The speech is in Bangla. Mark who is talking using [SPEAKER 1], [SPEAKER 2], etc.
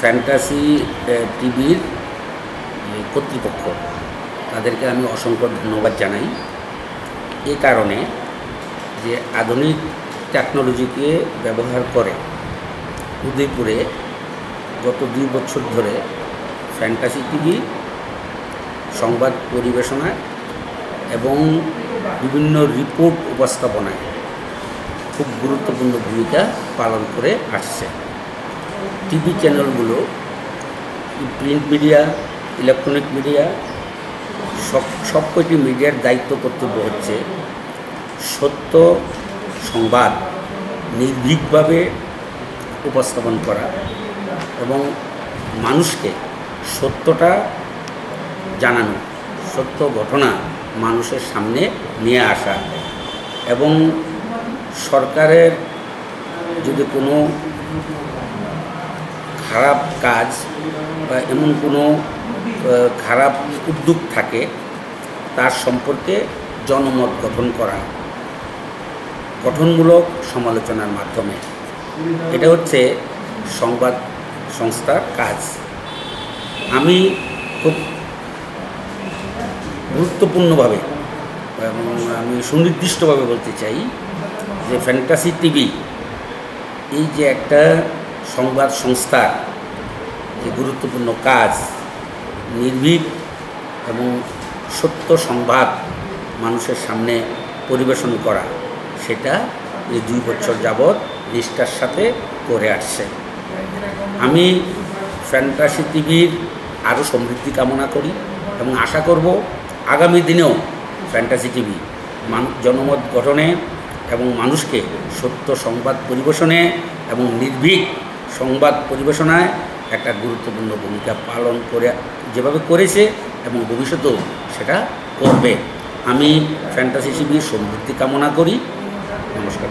[SPEAKER 1] ফ্যান্টাসি টিভির কর্তৃপক্ষ। তাদেরকে আমি অসংখ্য ধন্যবাদ জানাই। এ কারণে যে আধুনিক টেকনোলজিকে ব্যবহার করে উদয়পুরে গত দুই বছর ধরে ফ্যান্টাসি টিভি সংবাদ পরিবেশনায় এবং বিভিন্ন রিপোর্ট উপস্থাপনায় খুব গুরুত্বপূর্ণ ভূমিকা পালন করে আসছে। টিভি চ্যানেলগুলো, প্রিন্ট মিডিয়া, ইলেকট্রনিক মিডিয়া, সব সব কয়টি মিডিয়ার দায়িত্ব কর্তব্য হচ্ছে সত্য সংবাদ নির্ভীকভাবে উপস্থাপন করা এবং মানুষকে সত্যটা জানানো, সত্য ঘটনা মানুষের সামনে নিয়ে আসা এবং সরকারের যদি কোনো খারাপ কাজ বা এমন কোনো খারাপ উদ্যোগ থাকে, তার সম্পর্কে জনমত গঠন করা। গঠনমূলক সমালোচনার মাধ্যমে। এটা হচ্ছে সংবাদ সংস্থার কাজ। আমি খুব গুরুত্বপূর্ণভাবে আমি সুনির্দিষ্টভাবে বলতে চাই যে ফ্যান্টাসি টিভি এই যে একটা সংবাদ সংস্থার যে গুরুত্বপূর্ণ কাজ, নির্ভীক এবং সত্য সংবাদ মানুষের সামনে পরিবেশন করা। সেটা এই দুই বছর যাবৎ নিষ্ঠার সাথে করে আসছে। আমি ফ্যান্টাসি টিভির আরও সমৃদ্ধি কামনা করি এবং আশা করব আগামী দিনেও ফ্যান্টাসি টিভি জনমত গঠনে এবং মানুষকে সত্য সংবাদ পরিবেশনে এবং নির্ভীক সংবাদ পরিবেশনায় একটা গুরুত্বপূর্ণ ভূমিকা পালন করে, যেভাবে করেছে এবং ভবিষ্যতেও সেটা করবে। আমি ফ্যান্টাসি শিবির সমৃদ্ধি কামনা করি। নমস্কার।